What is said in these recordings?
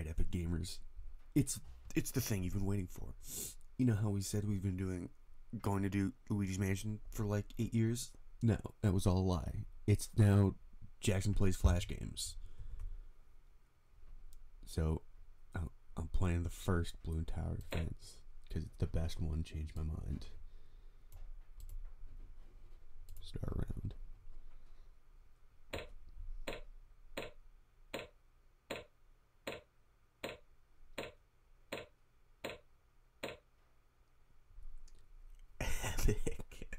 right, Epic Gamers. It's it's the thing you've been waiting for. You know how we said we've been doing going to do Luigi's Mansion for like eight years? No, that was all a lie. It's now Jackson plays Flash games. So I'm, playing the first Balloon Tower Defense because the best one changed my mind. Start Epic.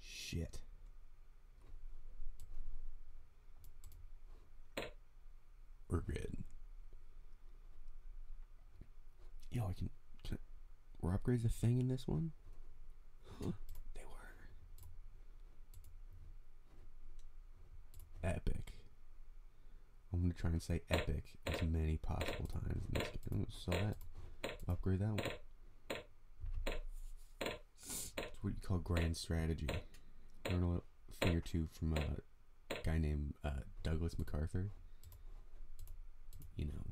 Shit. We're good. Yo, I can. can were upgrades a thing in this one? They were. Epic. I'm gonna try and say epic as many possible times in this game. That upgrade that one. It's what you call grand strategy. I don't know a thing or two from a guy named uh, Douglas MacArthur. You know,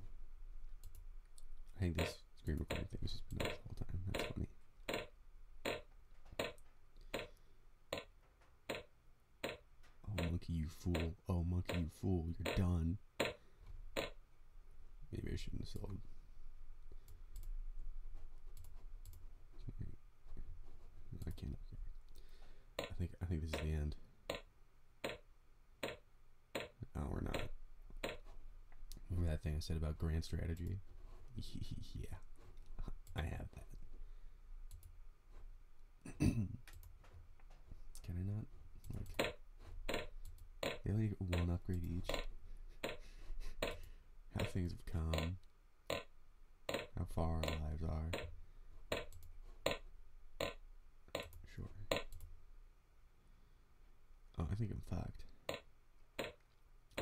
I think this screen thing has just been up the whole time. That's funny. Oh, monkey, you fool. Oh, monkey, you fool. You're done. Maybe I shouldn't have sold. I can't. Okay. I think I think this is the end. No, we're not. Remember that thing I said about grand strategy? yeah, I have that. Can I not? Like, they only get one upgrade each. How things have come. How far our lives are. Sure. Oh, I think I'm fucked.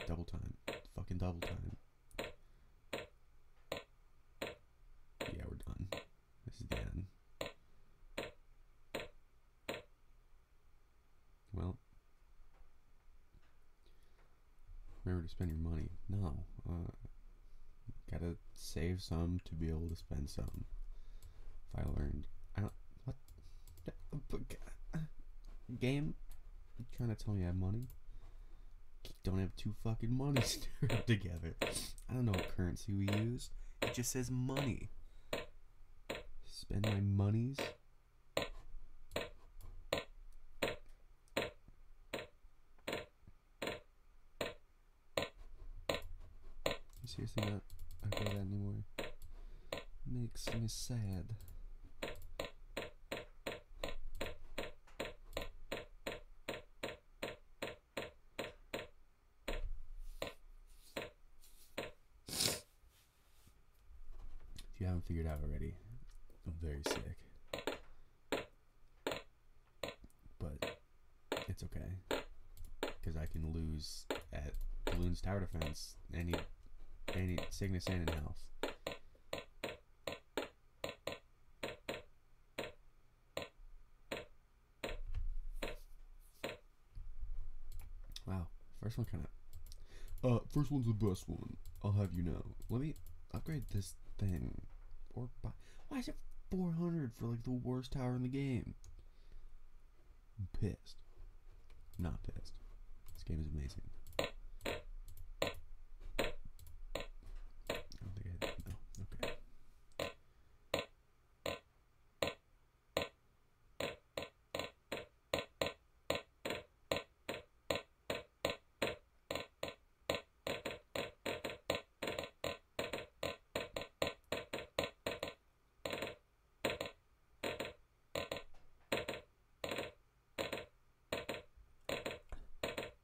Double time. Fucking double time. Yeah, we're done. This is the end. Well, remember to spend your money. No, uh, gotta save some to be able to spend some. If I learned, I don't. What? Game? You trying to tell me I have money? Don't have two fucking monies together. I don't know what currency we use. It just says money. Spend my monies. You seriously not okay that anymore? Makes me sad. If you haven't figured out already, I'm very sick. But it's okay. Because I can lose at Bloons Tower Defense any and in health. Wow, first one kind of. Uh, first one's the best one. I'll have you know. Let me upgrade this thing, or buy. Why is it four hundred for like the worst tower in the game? I'm pissed. Not pissed. This game is amazing. I don't think I no. Okay.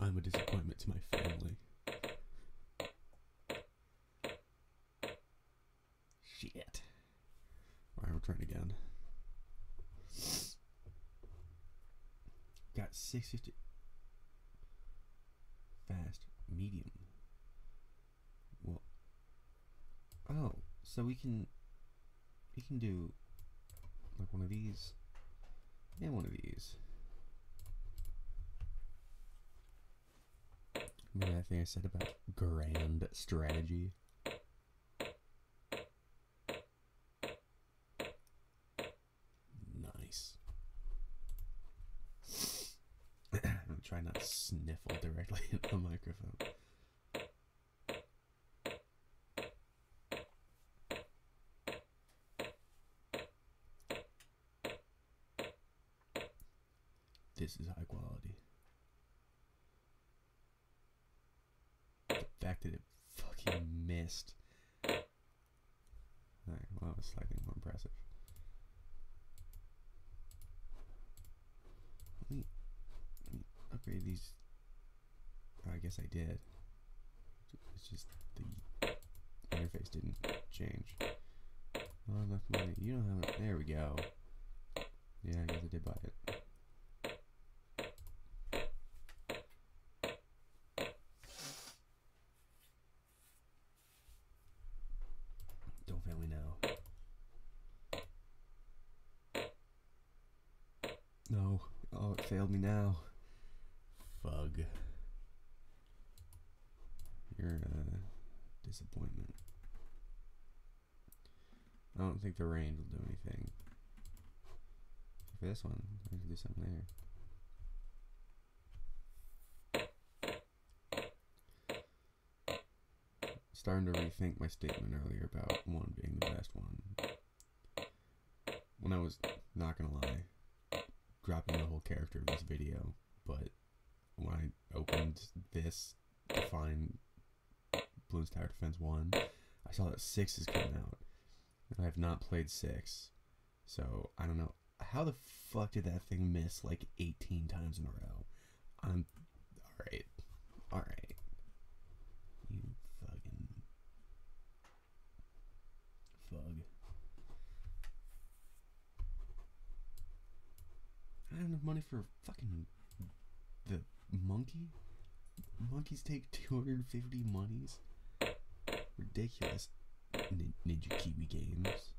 I'm a disappointment to my family. Shit. Alright, again. Got 650. Fast, medium. Well. Oh, so we can. We can do. Like one of these. And one of these. Remember that thing I said about grand strategy? Nice. I'm gonna try not to sniffle directly into the microphone. This is high quality. The fact that it fucking missed. Alright, well, that was slightly more impressive. Let me, let me upgrade these. I guess I did. It's just the interface didn't change. Money. You don't have it. There we go. Yeah, I guess I did buy it. Don't fail me now. No. Oh, it failed me now. Fug. You're a disappointment. I don't think the range will do anything. For this one, I can do something there. Starting to rethink my statement earlier about one being the best one. When I was not gonna lie, dropping the whole character of this video, but when I opened this to find Bloons Tower Defense 1, I saw that 6 is coming out. I have not played 6. So, I don't know. How the fuck did that thing miss like 18 times in a row? I'm. Alright. Alright. You fucking. Fug. I don't have money for fucking. The monkey? Monkeys take 250 monies? Ridiculous. Nin- Ninja Kiwi Games.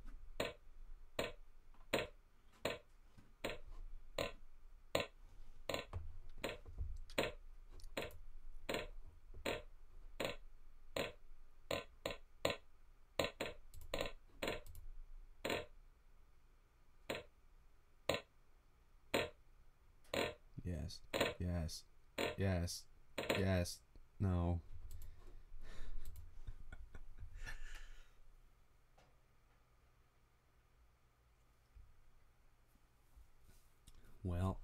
Yes. Yes. Yes. Yes. No. Well,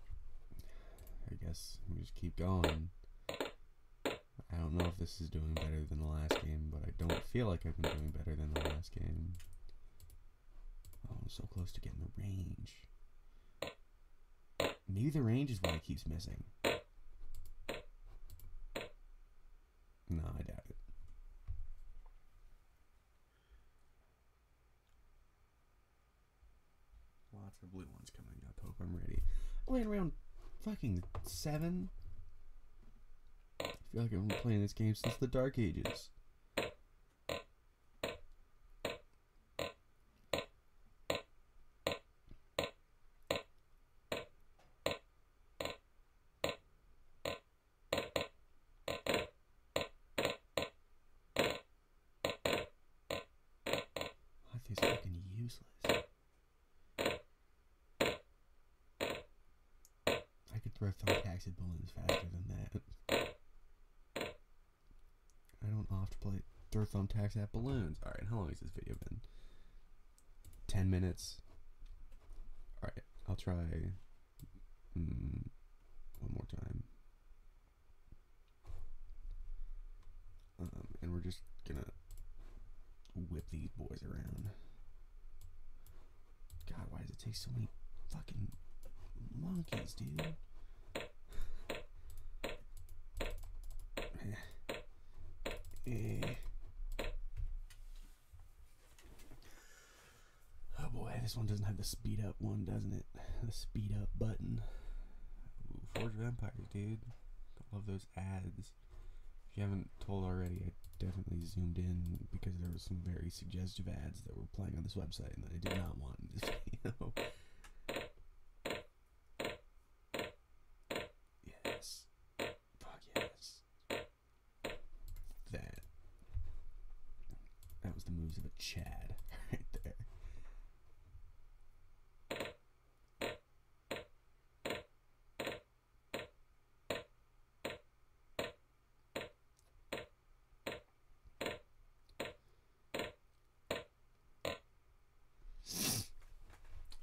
I guess we just keep going. I don't know if this is doing better than the last game, but I don't feel like I've been doing better than the last game. Oh, I'm so close to getting the range. Maybe the range is what it keeps missing. No, I doubt it. Lots of blue ones coming up. Hope I'm ready. Only around fucking seven. I feel like I've been playing this game since the Dark Ages. Life is fucking useless. I could throw thumbtacks at balloons faster than that. I don't oft play throw thumbtacks at balloons. Alright, how long has this video been? Ten minutes. Alright, I'll try mm, one more time. Um, and we're just gonna whip these boys around. God, why does it take so many fucking monkeys, dude? Eh. Oh boy, this one doesn't have the speed up one, doesn't it? The speed up button. Ooh, Forge of Empires, dude. I love those ads. If you haven't told already, I definitely zoomed in because there were some very suggestive ads that were playing on this website and that I did not want in this video. Yes. Fuck yes. Chad right there.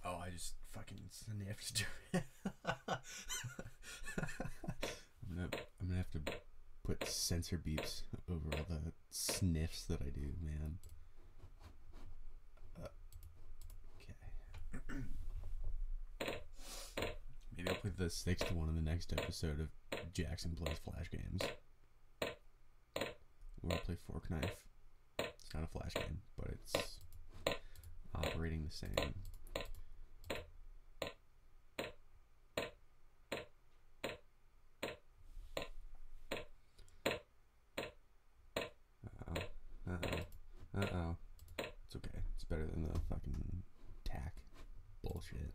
Oh, I just fucking sniffed. I'm gonna, I'm gonna have to put censor beeps over all the sniffs that I do, man. Uh, okay. Maybe I'll play the sixth one in the next episode of Jackson Plays Flash Games. We're gonna play Fork Knife. It's not a Flash game, but it's operating the same. Uh-oh. Uh-oh. Uh-oh. It's okay. It's better than the fucking tack bullshit.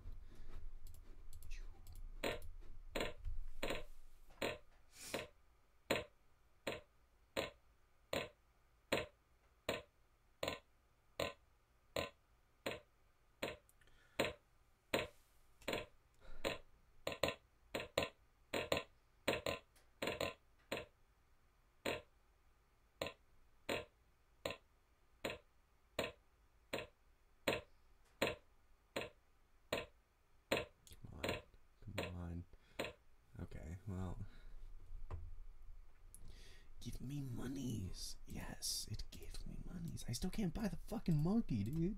Come on. Come on. Okay, well. Me monies. Yes, it gave me monies. I still can't buy the fucking monkey, dude.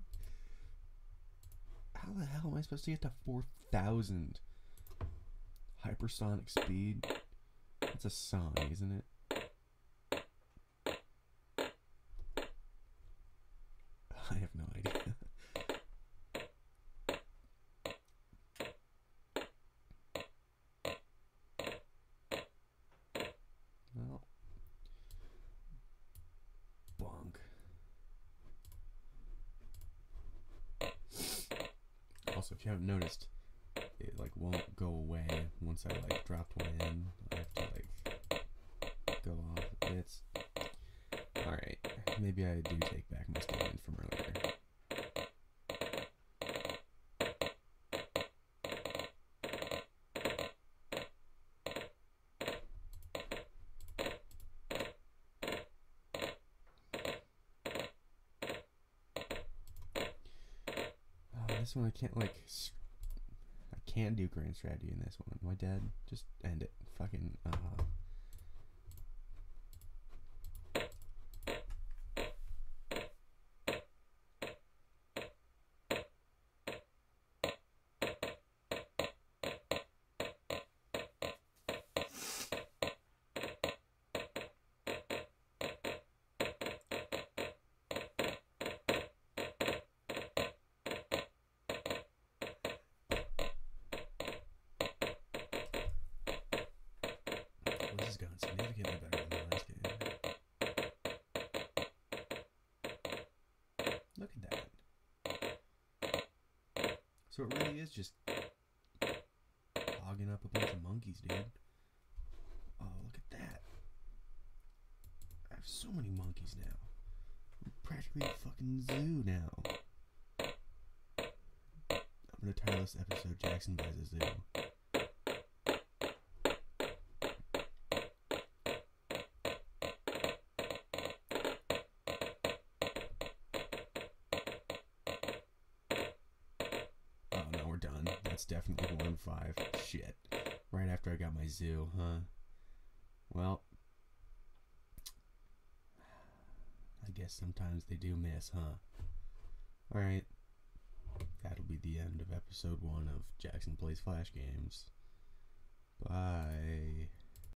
How the hell am I supposed to get to 4,000 hypersonic speed? That's a song, isn't it? I have no idea. Well, bonk. Also, if you haven't noticed, it like won't go away once I like dropped one in. I have to like go off. It's All right, maybe I do take back my statement from earlier. Oh, this one I can't like. I can't do grand strategy in this one. My dad just end it. Fucking. Uh, Significantly better than the last game. Look at that. So it really is just hogging up a bunch of monkeys, dude. Oh, look at that. I have so many monkeys now. I'm practically a fucking zoo now. I'm gonna title this episode Jackson Buys a Zoo. Definitely one five. Shit. Right after I got my zoo, huh? Well, I guess sometimes they do miss, huh? Alright. That'll be the end of episode one of Jackson Plays Flash Games. Bye.